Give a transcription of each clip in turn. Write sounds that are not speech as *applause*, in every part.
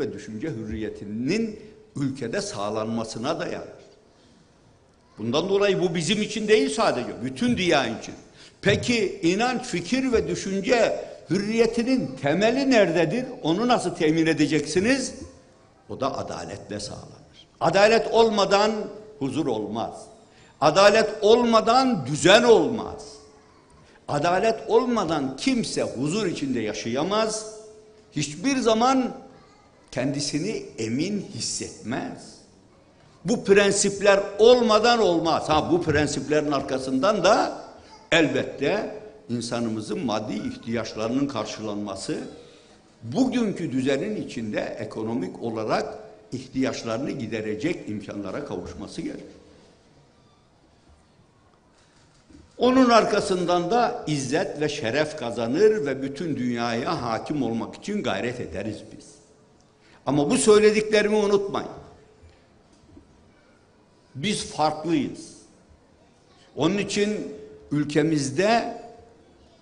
ve düşünce hürriyetinin ülkede sağlanmasına dayanır. Bundan dolayı bu bizim için değil sadece, bütün dünya için. Peki inanç, fikir ve düşünce hürriyetinin temeli nerededir? Onu nasıl temin edeceksiniz? O da adaletle sağlanır. Adalet olmadan huzur olmaz. Adalet olmadan düzen olmaz. Adalet olmadan kimse huzur içinde yaşayamaz. Hiçbir zaman kendisini emin hissetmez. Bu prensipler olmadan olmaz. Ha bu prensiplerin arkasından da elbette insanımızın maddi ihtiyaçlarının karşılanması, bugünkü düzenin içinde ekonomik olarak ihtiyaçlarını giderecek imkanlara kavuşması gerekir. Onun arkasından da izzet ve şeref kazanır ve bütün dünyaya hakim olmak için gayret ederiz biz. Ama bu söylediklerimi unutmayın. Biz farklıyız. Onun için ülkemizde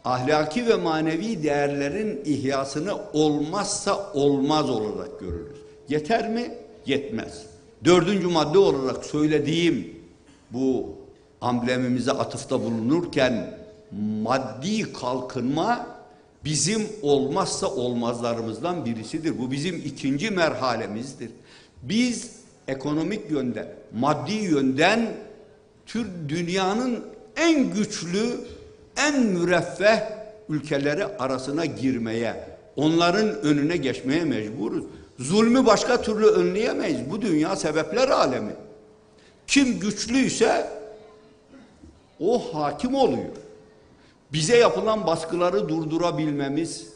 ahlaki ve manevi değerlerin ihyasını olmazsa olmaz olarak görürüz. Yeter mi? Yetmez. Dördüncü madde olarak söylediğim bu amblemimize atıfta bulunurken maddi kalkınma bizim olmazsa olmazlarımızdan birisidir. Bu bizim ikinci merhalemizdir. Biz ekonomik yönden, maddi yönden tür dünyanın en güçlü, en müreffeh ülkeleri arasına girmeye, onların önüne geçmeye mecburuz. Zulmü başka türlü önleyemeyiz. Bu dünya sebepler alemi. Kim güçlüyse o hakim oluyor. Bize yapılan baskıları durdurabilmemiz,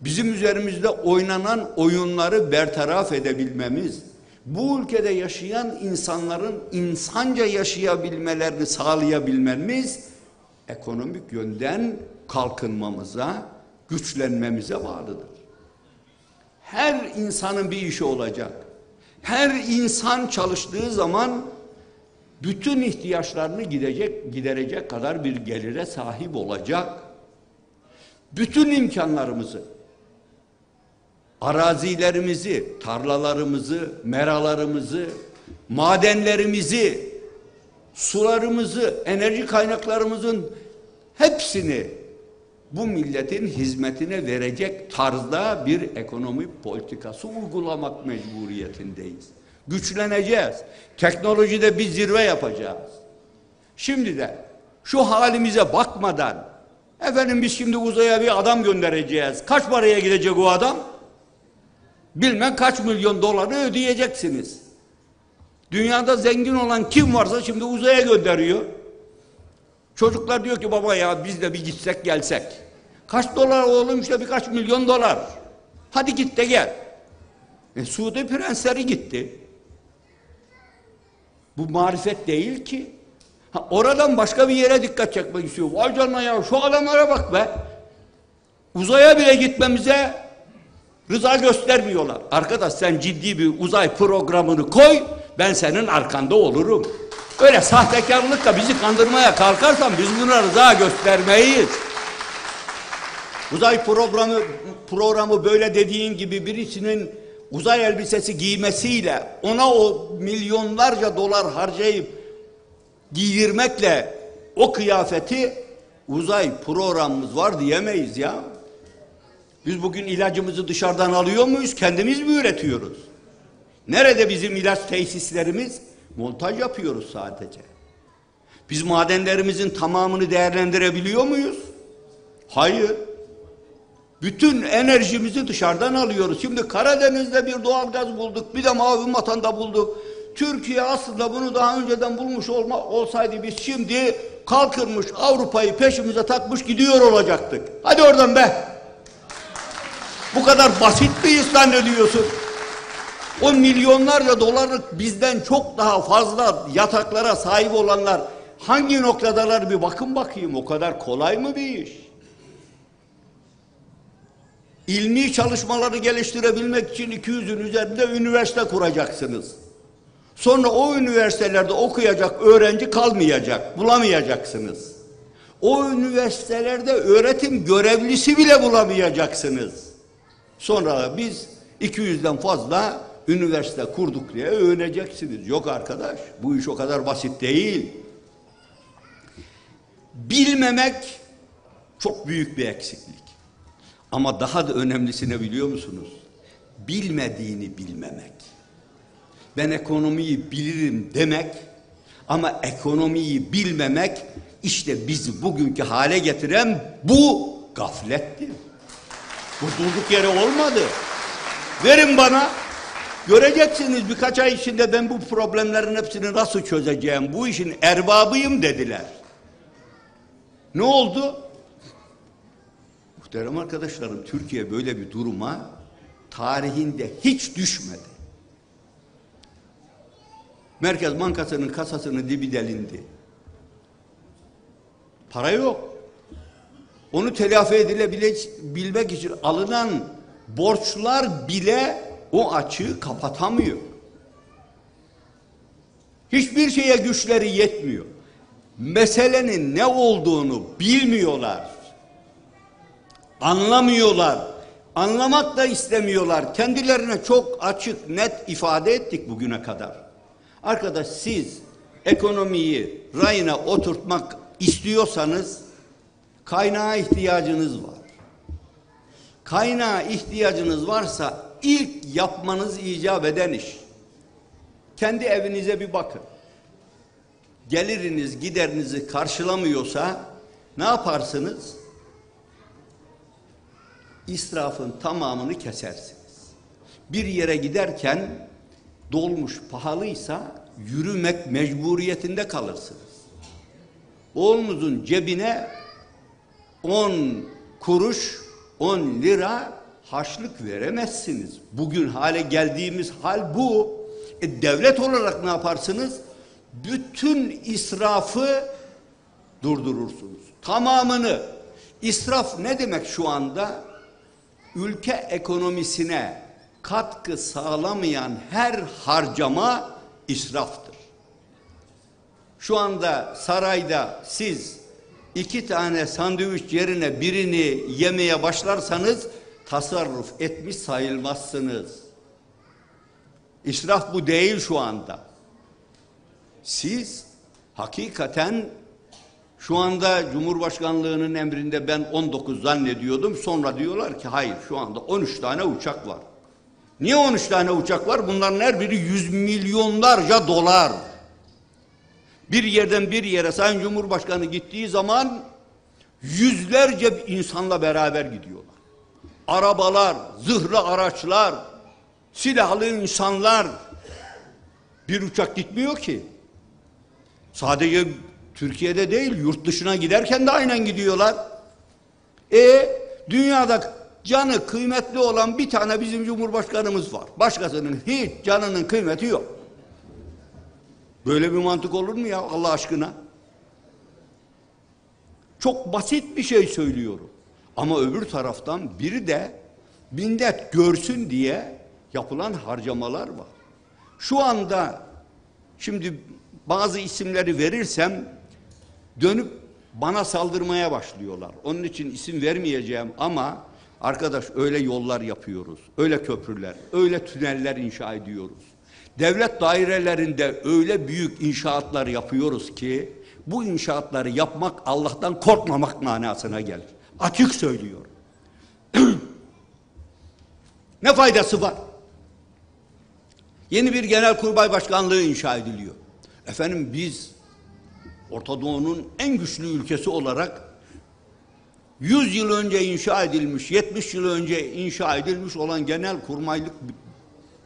bizim üzerimizde oynanan oyunları bertaraf edebilmemiz, bu ülkede yaşayan insanların insanca yaşayabilmelerini sağlayabilmemiz ekonomik yönden kalkınmamıza, güçlenmemize bağlıdır. Her insanın bir işi olacak. Her insan çalıştığı zaman bütün ihtiyaçlarını gidecek, giderecek kadar bir gelire sahip olacak. Bütün imkanlarımızı, arazilerimizi, tarlalarımızı, meralarımızı, madenlerimizi, sularımızı, enerji kaynaklarımızın hepsini bu milletin hizmetine verecek tarzda bir ekonomi politikası uygulamak mecburiyetindeyiz. Güçleneceğiz. Teknolojide bir zirve yapacağız. Şimdi de şu halimize bakmadan efendim biz şimdi uzaya bir adam göndereceğiz. Kaç paraya gidecek o adam? Bilmem kaç milyon doları ödeyeceksiniz. Dünyada zengin olan kim varsa şimdi uzaya gönderiyor. Çocuklar diyor ki baba ya biz de bir gitsek gelsek. Kaç dolar oğlum işte birkaç milyon dolar. Hadi git de gel. E, Suudi prensleri gitti. Bu marifet değil ki. Ha, oradan başka bir yere dikkat çekmek istiyor. Vay canına ya şu adamlara bak be. Uzaya bile gitmemize rıza göstermiyorlar. Arkadaş sen ciddi bir uzay programını koy. Ben senin arkanda olurum. Öyle sahtekarlıkla bizi kandırmaya kalkarsan biz buna rıza göstermeyiz. Uzay programı programı böyle dediğin gibi birisinin uzay elbisesi giymesiyle ona o milyonlarca dolar harcayıp giydirmekle o kıyafeti uzay programımız var diyemeyiz ya. Biz bugün ilacımızı dışarıdan alıyor muyuz? Kendimiz mi üretiyoruz? Nerede bizim ilaç tesislerimiz? Montaj yapıyoruz sadece. Biz madenlerimizin tamamını değerlendirebiliyor muyuz? Hayır. Bütün enerjimizi dışarıdan alıyoruz. Şimdi Karadeniz'de bir doğalgaz bulduk. Bir de mavi matanda bulduk. Türkiye aslında bunu daha önceden bulmuş olma, olsaydı biz şimdi kalkırmış Avrupa'yı peşimize takmış gidiyor olacaktık. Hadi oradan be. Bu kadar basit miyiz zannediyorsun? O milyonlarca dolarlık bizden çok daha fazla yataklara sahip olanlar hangi noktadalar bir bakın bakayım. O kadar kolay mı bir iş? İlmi çalışmaları geliştirebilmek için 200'ün üzerinde üniversite kuracaksınız. Sonra o üniversitelerde okuyacak öğrenci kalmayacak, bulamayacaksınız. O üniversitelerde öğretim görevlisi bile bulamayacaksınız. Sonra biz 200'den fazla üniversite kurduk diye övüneceksiniz. Yok arkadaş, bu iş o kadar basit değil. Bilmemek çok büyük bir eksiklik. Ama daha da önemlisini biliyor musunuz? Bilmediğini bilmemek. Ben ekonomiyi bilirim demek ama ekonomiyi bilmemek işte bizi bugünkü hale getiren bu gaflettir. Bu durduk yere olmadı. Verin bana. Göreceksiniz birkaç ay içinde ben bu problemlerin hepsini nasıl çözeceğim, bu işin erbabıyım dediler. Ne oldu? Muhterem arkadaşlarım Türkiye böyle bir duruma tarihinde hiç düşmedi. Merkez Bankası'nın kasasının dibi delindi. Para yok. Onu telafi edilebilmek için alınan borçlar bile o açığı kapatamıyor. Hiçbir şeye güçleri yetmiyor. Meselenin ne olduğunu bilmiyorlar. Anlamıyorlar. Anlamak da istemiyorlar. Kendilerine çok açık, net ifade ettik bugüne kadar. Arkadaş siz ekonomiyi rayına oturtmak istiyorsanız kaynağa ihtiyacınız var. Kaynağa ihtiyacınız varsa ilk yapmanız icap eden iş. Kendi evinize bir bakın. Geliriniz giderinizi karşılamıyorsa ne yaparsınız? İsrafın tamamını kesersiniz. Bir yere giderken dolmuş pahalıysa yürümek mecburiyetinde kalırsınız. Oğlunuzun cebine 10 kuruş, 10 lira harçlık veremezsiniz. Bugün hale geldiğimiz hal bu. E, devlet olarak ne yaparsınız? Bütün israfı durdurursunuz. Tamamını. İsraf ne demek şu anda? Ülke ekonomisine katkı sağlamayan her harcama israftır. Şu anda sarayda siz iki tane sandviç yerine birini yemeye başlarsanız tasarruf etmiş sayılmazsınız. İsraf bu değil şu anda. Siz hakikaten şu anda Cumhurbaşkanlığının emrinde ben 19 zannediyordum. Sonra diyorlar ki hayır şu anda 13 tane uçak var. Niye 13 tane uçak var? Bunların her biri yüz milyonlarca dolar. Bir yerden bir yere Sayın Cumhurbaşkanı gittiği zaman yüzlerce insanla beraber gidiyorlar. Arabalar, zırhlı araçlar, silahlı insanlar. Bir uçak gitmiyor ki. Sadece Türkiye'de değil, yurt dışına giderken de aynen gidiyorlar. E dünyada canı kıymetli olan bir tane bizim Cumhurbaşkanımız var. Başkasının hiç canının kıymeti yok. Böyle bir mantık olur mu ya Allah aşkına? Çok basit bir şey söylüyorum. Ama öbür taraftan biri de millet görsün diye yapılan harcamalar var. Şu anda şimdi bazı isimleri verirsem dönüp bana saldırmaya başlıyorlar. Onun için isim vermeyeceğim ama arkadaş öyle yollar yapıyoruz. Öyle köprüler, öyle tüneller inşa ediyoruz. Devlet dairelerinde öyle büyük inşaatlar yapıyoruz ki bu inşaatları yapmak Allah'tan korkmamak manasına gelir. Açık söylüyorum. *clears throat* ne faydası var? Yeni bir genel kurmay başkanlığı inşa ediliyor. Efendim biz Orta Doğu'nun en güçlü ülkesi olarak 100 yıl önce inşa edilmiş, 70 yıl önce inşa edilmiş olan genel kurmaylık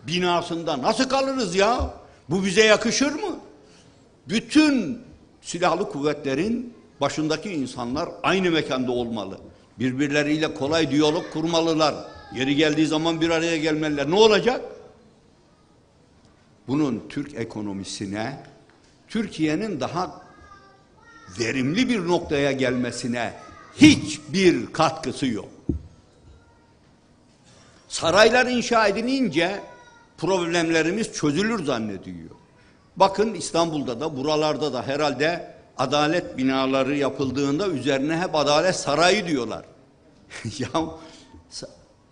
binasında nasıl kalırız ya? Bu bize yakışır mı? Bütün silahlı kuvvetlerin başındaki insanlar aynı mekanda olmalı. Birbirleriyle kolay diyalog kurmalılar. Yeri geldiği zaman bir araya gelmeliler. Ne olacak? Bunun Türk ekonomisine, Türkiye'nin daha verimli bir noktaya gelmesine hiçbir katkısı yok. Saraylar inşa edilince problemlerimiz çözülür zannediyor. Bakın İstanbul'da da buralarda da herhalde adalet binaları yapıldığında üzerine hep adalet sarayı diyorlar. *laughs* ya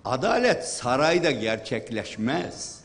Adalet sarayda gerçekleşmez.